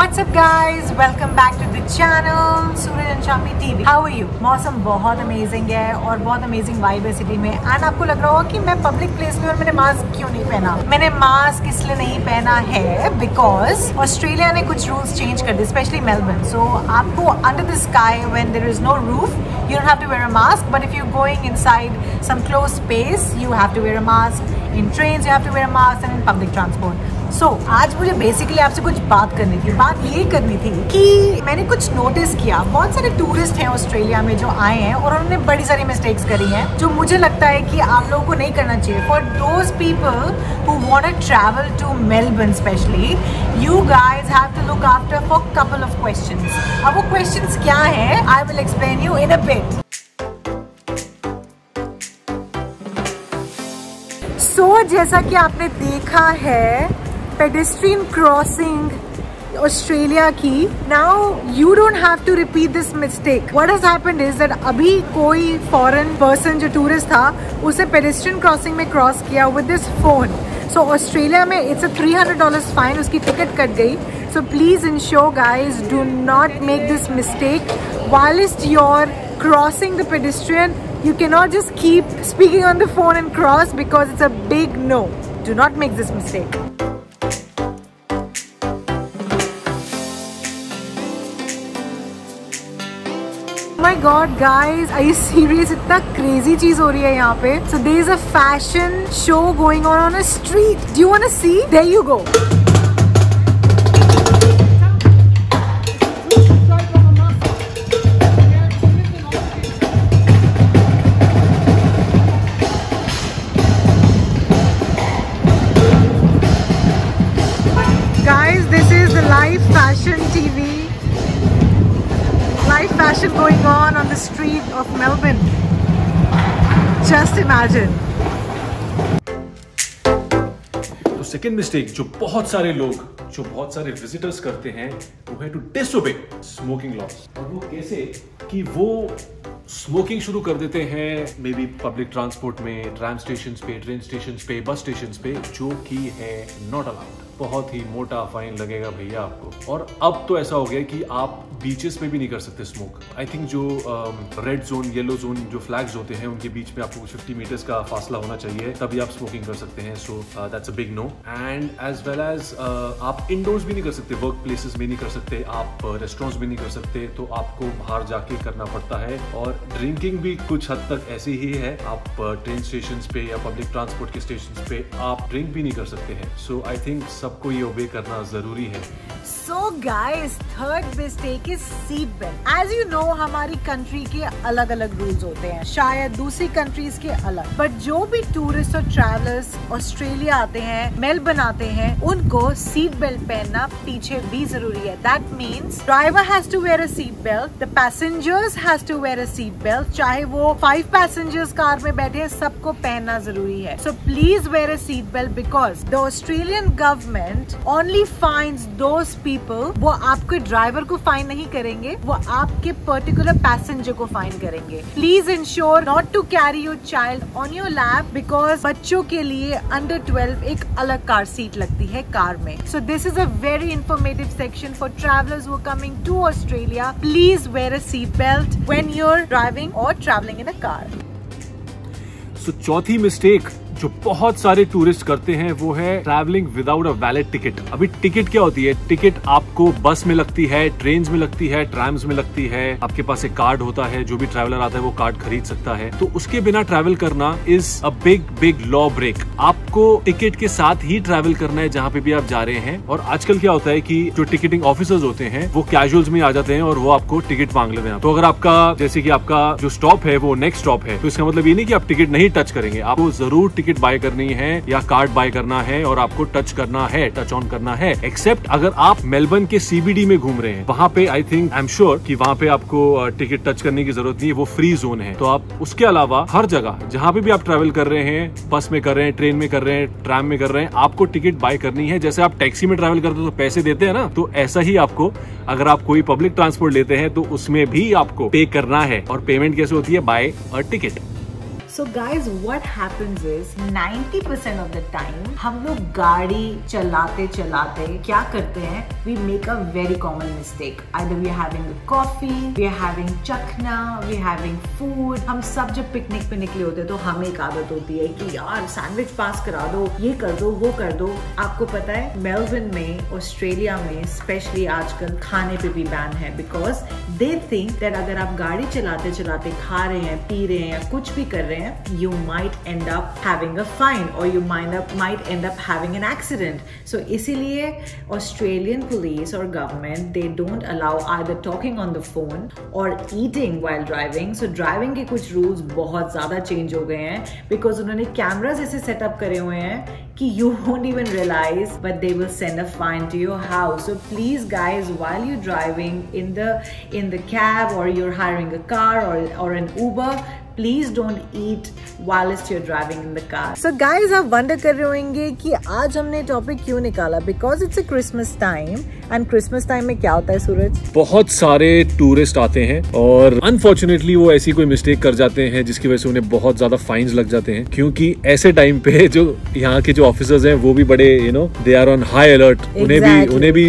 What's up guys? Welcome back to the channel Suraj Anshami TV How are you? मौसम बहुत amazing है और बहुत अमेजिंग वाइब है सिटी में एंड आपको लग रहा होगा कि मैं पब्लिक प्लेस में और मैंने मास्क क्यों नहीं पहना मैंने मास्क इसलिए नहीं पहना है बिकॉज़ ऑस्ट्रेलिया ने कुछ रूल्स चेंज कर दिए स्पेशली मेलबर्न सो आपको under the sky when there is no roof you don't have to wear a mask but if you're going inside some closed space you have to wear a mask in trains you have to wear a mask and in public transport so so, आज मुझे basically आपसे कुछ बात करनी थी। बात ये करनी थी कि मैंने कुछ नोटिस किया। बहुत सारे टूरिस्ट हैं ऑस्ट्रेलिया में जो आए हैं और उन्होंने बड़ी सारी मिस्टेक्स करी हैं जो मुझे लगता है कि आप लोगों को नहीं करना चाहिए। For those people who want to travel to Melbourne specially you guys have to look after for couple of question अब वो क्वेश्चन क्या है I will explain you in a bit so जैसा कि आपने देखा है pedestrian crossing ऑस्ट्रेलिया की now you don't have to repeat this mistake what has happened is that अभी कोई फॉरेन पर्सन जो टूरिस्ट था उसे पेडेस्ट्रियन क्रॉसिंग में क्रॉस किया with this phone so Australia में it's a three hundred dollar fine उसकी टिकट कट गई so please ensure guys do not make this mistake whilst you're crossing the pedestrian you cannot just keep speaking on the phone and cross because it's a big no do not make this mistake My god guys I serious इतना crazy चीज़ हो रही है यहाँ पे। So there is a fashion show going on on a street do want to see there you go going on on the street of Melbourne. Just imagine. तो second mistake जो बहुत सारे लोग, जो बहुत सारे विजिटर्स करते हैं, वो है टू डिसोबे स्मोकिंग लॉस और वो कैसे कि वो स्मोकिंग शुरू कर देते हैं मे बी पब्लिक ट्रांसपोर्ट में ट्राम स्टेशन पे ट्रेन स्टेशन पे बस स्टेशन पे, जो कि है नॉट अलाउड बहुत ही मोटा फाइन लगेगा भैया आपको। और अब तो ऐसा हो गया कि आप बीचेस पे भी नहीं कर सकते स्मोक आई थिंक जो रेड जोन येलो जोन जो फ्लैग्स होते हैं उनके बीच में आपको फिफ्टी मीटर्स का फासला होना चाहिए तभी आप स्मोकिंग कर सकते हैं। So that's a big no and as well as आप इंडोर्स भी नहीं कर सकते वर्क प्लेसेस में नहीं कर सकते आप रेस्टोरेंट्स uh, भी नहीं कर सकते तो आपको बाहर जाके करना पड़ता है। और ड्रिंकिंग भी कुछ हद तक ऐसी ही है। आप ट्रेन uh, स्टेशन पे या पब्लिक ट्रांसपोर्ट के स्टेशन पे आप ड्रिंक भी नहीं कर सकते हैं। सो आई थिंक सबको ये ओबे करना ज़रूरी है। So guys third mistake is seat belt as you know हमारी कंट्री के अलग अलग रूल्स होते हैं। शायद दूसरी कंट्रीज़ के अलग। बट जो भी टूरिस्ट और ट्रैवलर्स ऑस्ट्रेलिया आते हैं मेलबर्न आते हैं, उनको सीट बेल्ट पहनना पीछे भी ज़रूरी है। That means driver has to wear a seat belt the passengers has to wear a seat belt चाहे वो फाइव पैसेंजर्स कार में बैठे हैं सबको पहनना ज़रूरी है। So please wear a seat belt because the Australian government only fines those people वो आपके ड्राइवर को फाइन नहीं करेंगे, वो आपके पर्टिकुलर पैसेंजर को फाइन करेंगे। Please ensure not to carry your child on your lap because बच्चों के लिए अंडर ट्वेल्व एक अलग कार सीट लगती है कार में। So this is a very informative section for travellers who coming to Australia please wear a seat belt when you're driving और travelling in a car so चौथी mistake जो बहुत सारे टूरिस्ट करते हैं, वो है travelling without a valid ticket अभी टिकट क्या होती है? टिकट आपको बस में लगती है ट्रेन में लगती है ट्रैम्स में लगती है, आपके पास एक कार्ड होता है, जो भी ट्रैवलर आता है, वो कार्ड खरीद सकता है। तो उसके बिना ट्रैवल करना is a big big law break आपको टिकट के साथ ही ट्रैवल करना है, जहाँ पे भी आप जा रहे हैं। और आजकल क्या होता है की जो टिकटिंग ऑफिसर्स होते हैं, वो कैजुअल्स में आ जाते हैं और वो आपको टिकट मांग लेते हैं। तो अगर आपका, जैसे की आपका जो स्टॉप है, वो नेक्स्ट स्टॉप है तो इसका मतलब ये नहीं की आप टिकट नहीं टच करेंगे। आपको ज़रूर टिकट टिकट बाय करनी है या कार्ड बाय करना है और आपको टच करना है टच ऑन करना है एक्सेप्ट अगर आप मेलबर्न के सीबीडी में घूम रहे हैं, वहाँ पे I think I am sure की वहाँ पे आपको टिकट टच करने की ज़रूरत नहीं है, वो फ्री जोन है। तो आप उसके अलावा हर जगह, जहाँ पे भी आप ट्रेवल कर रहे हैं बस में कर रहे हैं ट्रेन में कर रहे हैं ट्राम में कर रहे हैं, आपको टिकट बाय करनी है। जैसे आप टैक्सी में ट्रेवल करते हो तो पैसे देते हैं ना तो ऐसा ही आपको, अगर आप कोई पब्लिक ट्रांसपोर्ट लेते हैं तो उसमें भी आपको पे करना है। और पेमेंट कैसे होती है? Buy a ticket so guys what happens is 90% of the time हम लोग गाड़ी चलाते चलाते क्या करते हैं? We make a very common mistake either we having coffee we having chakhna we having food हम सब जब पिकनिक पे निकले होते हैं तो हमें एक आदत होती है कि यार सैंडविच पास करा दो, ये कर दो, वो कर दो। आपको पता है मेलबर्न में ऑस्ट्रेलिया में स्पेशली आजकल, खाने पे भी बैन है बिकॉज़ दे थिंक दैट अगर आप गाड़ी चलाते चलाते खा रहे हैं, पी रहे हैं, कुछ भी कर रहे हैं you might end up having a fine और you mind up might end up having an accident so इसीलिए ऑस्ट्रेलियन पुलिस और government they don't allow either talking on the phone और eating while driving so driving के कुछ rules बहुत ज़्यादा change हो गए हैं बिकॉज़ उन्होंने कैमराज ऐसे सेटअप करे हुए हैं कि you won't realize but they will send a fine to your house. So please guys while you're driving in the in the cab or you're hiring a car or, or an uber please don't eat whilst you're driving in the car. So guys आप wonder कर रहे होंगे कि आज हमने topic क्यों निकाला? Because it's a Christmas time and Christmas time में क्या होता है सूरज? बहुत सारे टूरिस्ट आते हैं और अनफॉर्चुनेटली वो ऐसी कोई मिस्टेक कर जाते हैं जिसकी वजह से उन्हें बहुत ज़्यादा फाइन्स लग जाते हैं। क्योंकि ऐसे टाइम पे जो यहाँ के जो ऑफिसर्स हैं वो भी बड़े you know they are on high alert उन्हें भी उन्हें भी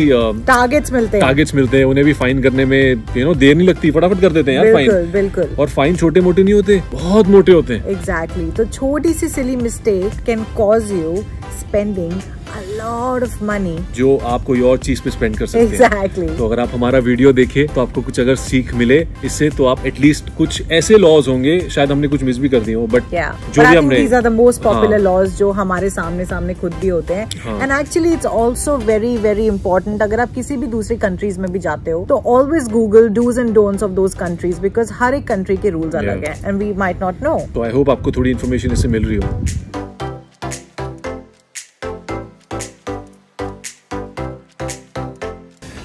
टारगेट्स मिलते हैं। टारगेट्स मिलते हैं। उन्हें भी फाइन करने में यू नो देर नहीं लगती। फटाफट कर देते हैं यार फाइन बिल्कुल और फाइन छोटे मोटे नहीं होते। बहुत मोटे होते हैं एग्जैक्टली exactly. तो छोटी सी silly mistake can cause you spending a lot of money. जो आप कोई और चीज़ पे स्पेंड कर सकते exactly. हैं तो अगर आप हमारा वीडियो देखें तो आपको कुछ अगर सीख मिले इससे तो आप एटलीस्ट कुछ ऐसे लॉज होंगे शायद हमने कुछ मिस भी कर दिए हो बट yeah. जो भी हमने these are the most popular laws जो हमारे सामने सामने खुद भी होते हैं। And actually it's also very very important अगर आप किसी भी दूसरी कंट्रीज़ में भी जाते हो तो always Google do's and don'ts of those countries because हर एक कंट्री के रूल्स अलग है and we might not know तो आई होप आपको थोड़ी इन्फॉर्मेशन इससे मिल रही हो।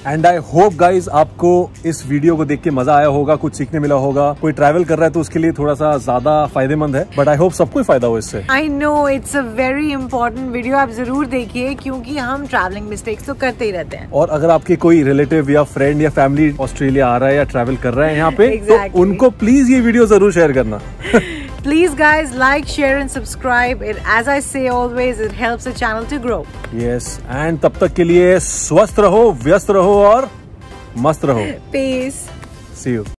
एंड आई होप गाइज़ आपको इस वीडियो को देख के मज़ा आया होगा कुछ सीखने मिला होगा। कोई ट्रैवल कर रहा है तो उसके लिए थोड़ा सा ज़्यादा फ़ायदेमंद है। बट आई होप सबको फ़ायदा हो इससे। I know it's a very important video आप ज़रूर देखिए क्योंकि हम ट्रैवलिंग मिस्टेक्स तो करते ही रहते हैं। और अगर आपके कोई रिलेटिव या फ्रेंड या फैमिली ऑस्ट्रेलिया आ रहा है या ट्रैवल कर रहा है यहाँ पे exactly. तो उनको प्लीज़ ये वीडियो ज़रूर शेयर करना। Please guys like, share and subscribe. It, as I say always, it helps the channel to grow. Yes, and तब तक के लिए स्वस्थ रहो व्यस्त रहो और मस्त रहो Peace. See you.